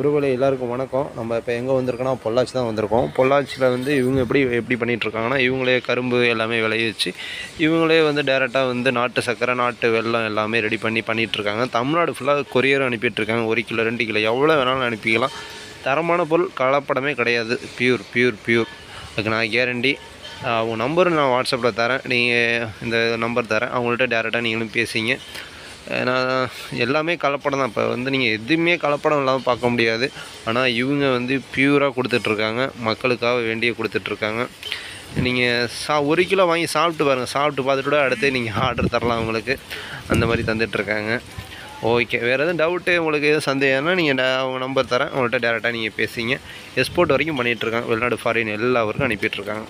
உறவுகளே எல்லாருக்கும் வணக்கம். நம்ம இப்போ எங்கே வந்திருக்கோன்னா பொள்ளாச்சி தான் வந்திருக்கோம். பொள்ளாச்சியில் வந்து இவங்க எப்படி எப்படி பண்ணிட்டு இருக்காங்கன்னா இவங்களே கரும்பு எல்லாமே விளைய வச்சு இவங்களே வந்து டேரெக்டாக வந்து நாட்டு சர்க்கரை நாட்டு வெள்ளம் எல்லாமே ரெடி பண்ணி பண்ணிகிட்ருக்காங்க தமிழ்நாடு ஃபுல்லாக கொரியரும் அனுப்பிட்டு இருக்காங்க ஒரு கிலோ ரெண்டு கிலோ எவ்வளோ வேணாலும் அனுப்பிக்கலாம். தரமான பொருள் கலப்படமே கிடையாது. பியூர் பியூர் பியூர் அதுக்கு நான் கேரண்டி அவங்க நம்பர் நான் வாட்ஸ்அப்பில் தரேன். நீங்கள் இந்த நம்பர் தரேன். அவங்கள்ட்ட டேரெக்டாக நீங்களும் பேசிங்க ஏன்னா எல்லாமே கலப்படம் தான். இப்போ வந்து நீங்கள் எதுவுமே கலப்படம் இல்லாமல் பார்க்க முடியாது. ஆனால் இவங்க வந்து பியூராக கொடுத்துட்ருக்காங்க. மக்களுக்காக வேண்டிய கொடுத்துட்ருக்காங்க. நீங்கள் சா ஒரு கிலோ வாங்கி சாப்பிட்டு பாருங்கள் சாப்பிட்டு பார்த்துட்டு கூட அடுத்து நீங்கள் ஆர்டர் தரலாம் உங்களுக்கு. அந்த மாதிரி தந்துட்டுருக்காங்க ஓகே வேறு எதுவும் டவுட்டு உங்களுக்கு எதுவும் சந்தேகம்னா நீங்கள் அவங்க நம்பர் தரேன். அவங்கள்ட்ட டேரெக்டாக நீங்கள் பேசிங்க எக்ஸ்போர்ட் வரைக்கும் பண்ணிகிட்ருக்காங்க வெளிநாடு ஃபாரின் எல்லா ஊருக்கும் அனுப்பிட்டுருக்காங்க